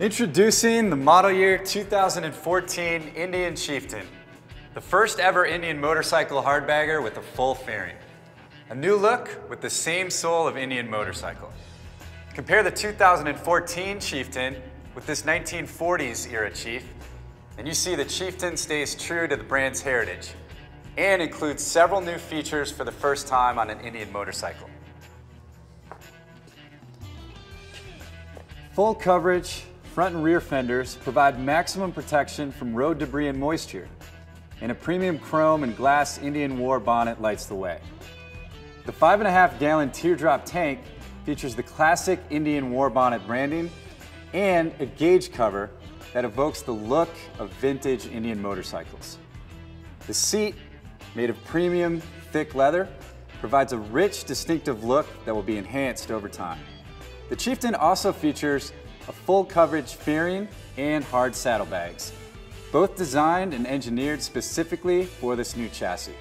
Introducing the model year 2014 Indian Chieftain, the first ever Indian motorcycle hardbagger with a full fairing. A new look with the same soul of Indian motorcycle. Compare the 2014 Chieftain with this 1940s era Chief, and you see the Chieftain stays true to the brand's heritage and includes several new features for the first time on an Indian motorcycle. Full coverage, front and rear fenders provide maximum protection from road debris and moisture, and a premium chrome and glass Indian War bonnet lights the way. The 5.5 gallon teardrop tank features the classic Indian War bonnet branding and a gauge cover that evokes the look of vintage Indian motorcycles. The seat, made of premium, thick leather, provides a rich, distinctive look that will be enhanced over time. The Chieftain also features a full coverage fairing and hard saddlebags, both designed and engineered specifically for this new chassis.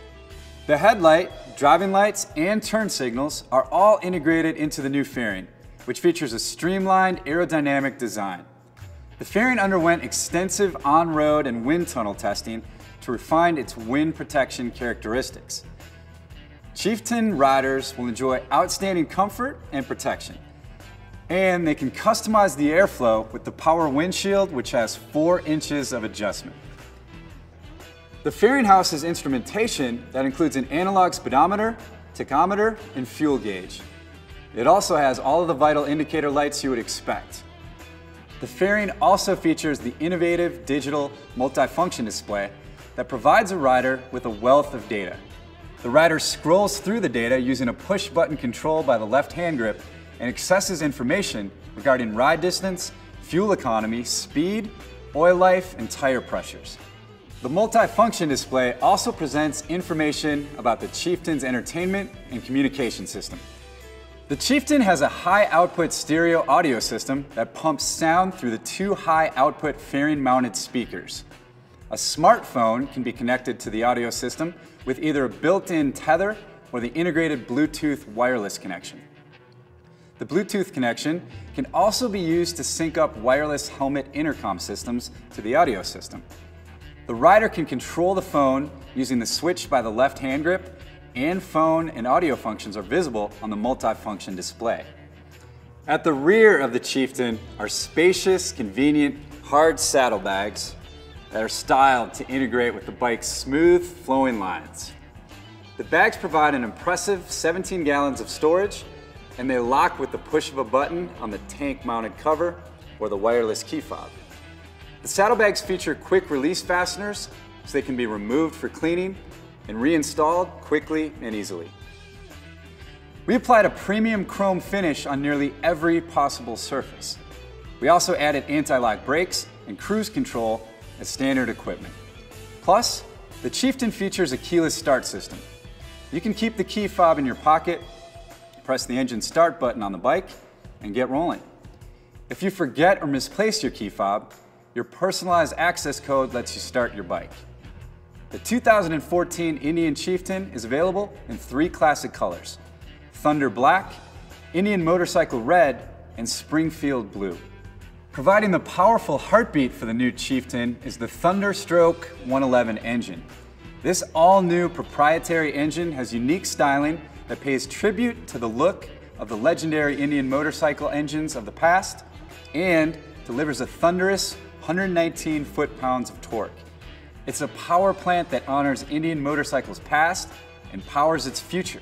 The headlight, driving lights, and turn signals are all integrated into the new fairing, which features a streamlined aerodynamic design. The fairing underwent extensive on-road and wind tunnel testing to refine its wind protection characteristics. Chieftain riders will enjoy outstanding comfort and protection. And they can customize the airflow with the power windshield, which has four inches of adjustment. The fairing house has instrumentation that includes an analog speedometer, tachometer, and fuel gauge. It also has all of the vital indicator lights you would expect. The fairing also features the innovative digital multifunction display that provides a rider with a wealth of data. The rider scrolls through the data using a push button control by the left hand grip and accesses information regarding ride distance, fuel economy, speed, oil life, and tire pressures. The multifunction display also presents information about the Chieftain's entertainment and communication system. The Chieftain has a high output stereo audio system that pumps sound through the two high output fairing mounted speakers. A smartphone can be connected to the audio system with either a built-in tether or the integrated Bluetooth wireless connection. The Bluetooth connection can also be used to sync up wireless helmet intercom systems to the audio system. The rider can control the phone using the switch by the left hand grip and phone and audio functions are visible on the multifunction display. At the rear of the Chieftain are spacious, convenient, hard saddlebags that are styled to integrate with the bike's smooth, flowing lines. The bags provide an impressive 17 gallons of storage and they lock with the push of a button on the tank mounted cover or the wireless key fob. The saddlebags feature quick release fasteners so they can be removed for cleaning and reinstalled quickly and easily. We applied a premium chrome finish on nearly every possible surface. We also added anti-lock brakes and cruise control as standard equipment. Plus, the Chieftain features a keyless start system. You can keep the key fob in your pocket press the engine start button on the bike, and get rolling. If you forget or misplace your key fob, your personalized access code lets you start your bike. The 2014 Indian Chieftain is available in three classic colors, Thunder Black, Indian Motorcycle Red, and Springfield Blue. Providing the powerful heartbeat for the new Chieftain is the Thunderstroke 111 engine. This all-new proprietary engine has unique styling that pays tribute to the look of the legendary Indian motorcycle engines of the past and delivers a thunderous 119 foot-pounds of torque. It's a power plant that honors Indian motorcycles past and powers its future.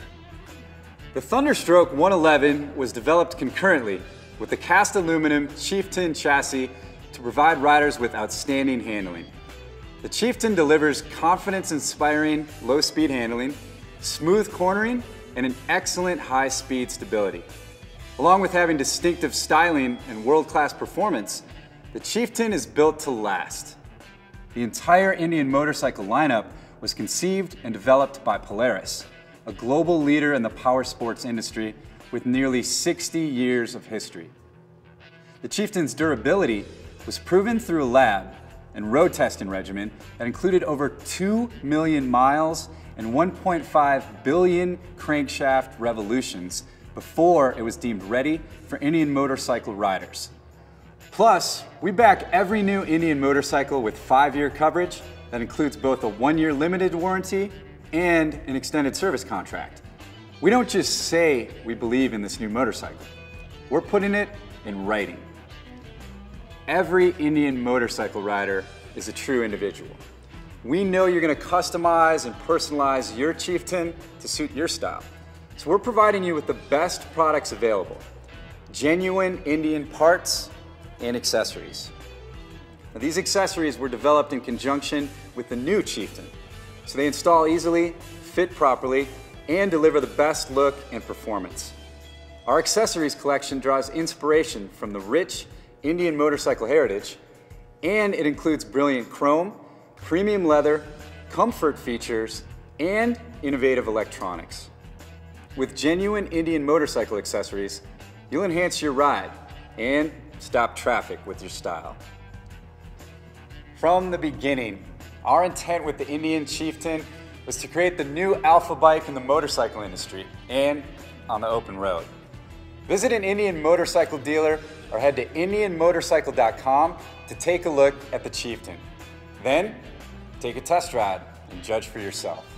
The Thunderstroke 111 was developed concurrently with the cast aluminum Chieftain chassis to provide riders with outstanding handling. The Chieftain delivers confidence-inspiring low-speed handling, smooth cornering, and an excellent high-speed stability. Along with having distinctive styling and world-class performance, the Chieftain is built to last. The entire Indian motorcycle lineup was conceived and developed by Polaris, a global leader in the power sports industry with nearly 60 years of history. The Chieftain's durability was proven through a lab and road testing regimen that included over 2 million miles and 1.5 billion crankshaft revolutions before it was deemed ready for Indian motorcycle riders. Plus, we back every new Indian motorcycle with five-year coverage that includes both a one-year limited warranty and an extended service contract. We don't just say we believe in this new motorcycle. We're putting it in writing. Every Indian motorcycle rider is a true individual. We know you're gonna customize and personalize your Chieftain to suit your style. So we're providing you with the best products available. Genuine Indian parts and accessories. Now, these accessories were developed in conjunction with the new Chieftain. So they install easily, fit properly, and deliver the best look and performance. Our accessories collection draws inspiration from the rich Indian motorcycle heritage, and it includes brilliant chrome, premium leather, comfort features, and innovative electronics. With genuine Indian motorcycle accessories, you'll enhance your ride and stop traffic with your style. From the beginning, our intent with the Indian Chieftain was to create the new alpha bike in the motorcycle industry and on the open road. Visit an Indian motorcycle dealer or head to indianmotorcycle.com to take a look at the Chieftain. Then, take a test ride and judge for yourself.